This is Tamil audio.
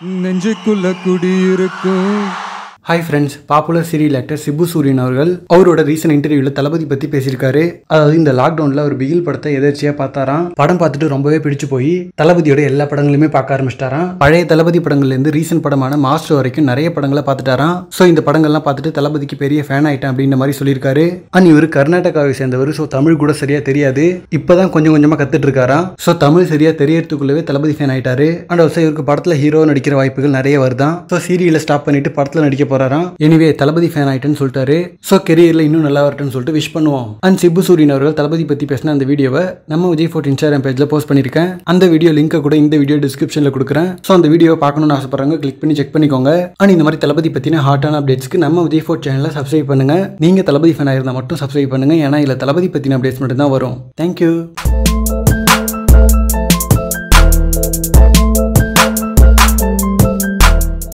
நெஞ்சுக்குள்ள குடியிருக்கும். Hi friends popular serial actor Sibbu Suryan அவர்கள் அவரோட ரீசன்ட் இன்டர்வியூவில் தளபதி பற்றி பேசியிருக்காரு. அதாவது இந்த லாக்டவுனில் ஒரு பிகில் படத்தை எதர்ச்சியாக பார்த்தாராம். படம் பார்த்துட்டு ரொம்பவே பிடிச்சு போய் தளபதியோட எல்லா படங்களுமே பார்க்க ஆரம்பிச்சிட்டாராம். பழைய தளபதி படங்கள்லேருந்து ரீசன்ட் படமான மாஸ்டர் வரைக்கும் நிறைய படங்களை பார்த்துட்டாராம். ஸோ இந்த படங்கள்லாம் பார்த்துட்டு தளபதிக்கு பெரிய ஃபேன் ஆயிட்டேன் அப்படின்ற மாதிரி சொல்லியிருக்காரு. அண்ட் இவர் கர்நாடகாவை சேர்ந்தவர் ஸோ தமிழ் கூட சரியாக தெரியாது. இப்போதான் கொஞ்சம் கொஞ்சமாக கற்றுட்டு இருக்காராம் ஸோ தமிழ் சரியாக தெரியறதுக்குள்ளவே தளபதி ஃபேன் ஆயிட்டாரு. அண்ட் also இவருக்கு படத்தில் ஹீரோ நடிக்கிற வாய்ப்புகள் நிறைய வருதான் ஸோ சீரியலை ஸ்டாப் பண்ணிட்டு படத்தில் நடிக்க போறாராம். எனிவே தளபதி ஃபேன் ஆயிட்டேன்னு சொல்லிட்டாரு. ஸோ கெரியரில் இன்னும் நல்லா வரட்டும்னு சொல்லிட்டு விஷ் பண்ணுவோம். அண்ட் சிபு சூரியன் அவர்கள் தளபதி பற்றி பேசின அந்த வீடியோவை நம்ம விஜய் ஃபோர்ட் இன்ஸ்டாகிராம் பேஜில் போஸ்ட் பண்ணியிருக்கேன். அந்த வீடியோ லிங்கை கூட இந்த வீடியோ டிஸ்கிரிப்ஷன்ல கொடுக்குறேன். ஸோ அந்த வீடியோ பார்க்கணும்னு ஆசைப்படுறாங்க கிளிக் பண்ணி செக் பண்ணிக்கோங்க. அண்ட் இந்த மாதிரி தளபதி பற்றின ஹாட்டான அப்டேட்ஸ்க்கு நம்ம விஜய் ஃபோர்ட் சேனலை சப்ஸ்கிரைப் பண்ணுங்க. நீங்கள் தளபதி ஃபேன் ஆயிருந்தா மட்டும் சப்ஸ்கிரைப் பண்ணுங்க. ஏன்னா இதில் தளபதி பத்தின அப்டேட்ஸ் மட்டும் தான் வரும் தேங்க்யூ